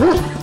Woof!